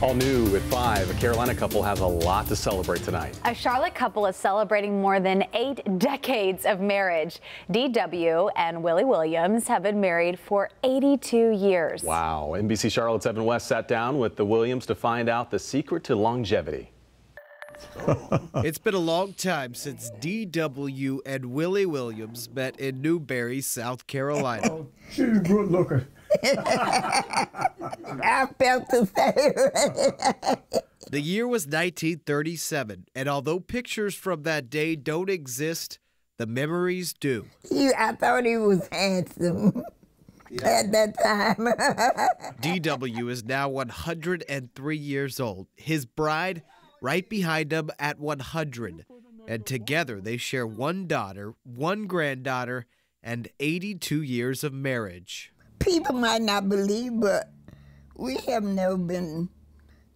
All new at 5, a Carolina couple has a lot to celebrate tonight. A Charlotte couple is celebrating more than eight decades of marriage. DW and Willie Williams have been married for 82 years. Wow. NBC Charlotte's Evan West sat down with the Williams to find out the secret to longevity. it's been a long time since DW and Willie Williams met in Newberry, South Carolina. Oh, she's good looking. I felt the same. the year was 1937, and although pictures from that day don't exist, the memories do. He, I thought he was handsome. Yeah. At that time. DW is now 103 years old. His bride right behind him at 100. And together they share one daughter, one granddaughter, and 82 years of marriage people might not believe, but we have never been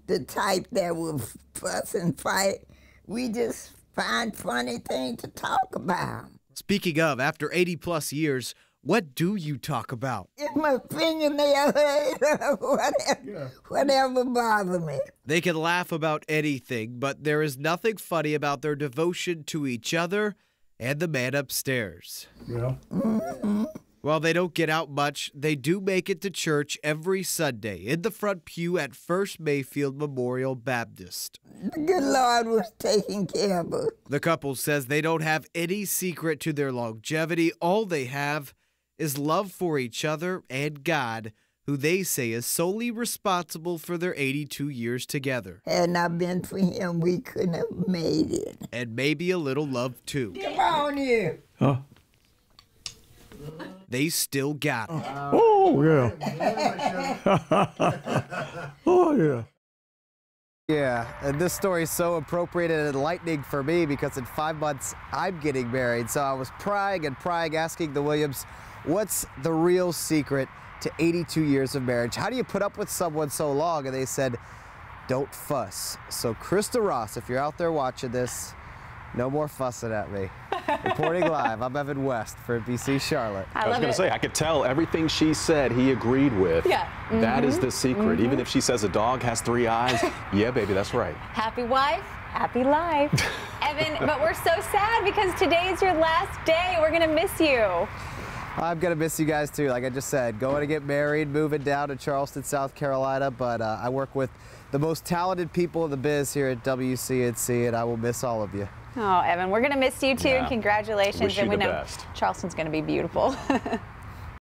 the type that will fuss and fight. We just find funny things to talk about. Speaking of, after 80 plus years, what do you talk about? It's my fingernail, whatever, yeah. whatever bothers me. They can laugh about anything, but there is nothing funny about their devotion to each other and the man upstairs. Yeah. Mm -hmm. While they don't get out much, they do make it to church every Sunday in the front pew at First Mayfield Memorial Baptist. The good Lord was taking care of us. The couple says they don't have any secret to their longevity. All they have is love for each other and God, who they say is solely responsible for their 82 years together. Had not been for him, we couldn't have made it. And maybe a little love too. Come on here. Huh? They still got it. Oh, oh yeah. oh, yeah. Yeah, and this story is so appropriate and enlightening for me because in five months I'm getting married. So I was prying and prying, asking the Williams, what's the real secret to 82 years of marriage? How do you put up with someone so long? And they said, don't fuss. So Krista Ross, if you're out there watching this, no more fussing at me. Reporting live, I'm Evan West for NBC Charlotte. I, I was going to say, I could tell everything she said he agreed with. Yeah. Mm -hmm. That is the secret. Mm -hmm. Even if she says a dog has three eyes, yeah, baby, that's right. Happy wife, happy life. Evan, but we're so sad because today is your last day. We're going to miss you. I'm going to miss you guys too. Like I just said, going to get married, moving down to Charleston, South Carolina. But uh, I work with the most talented people in the biz here at WCNC, and I will miss all of you. Oh, Evan, we're going to miss you too. Yeah. Congratulations. Wish and we know best. Charleston's going to be beautiful.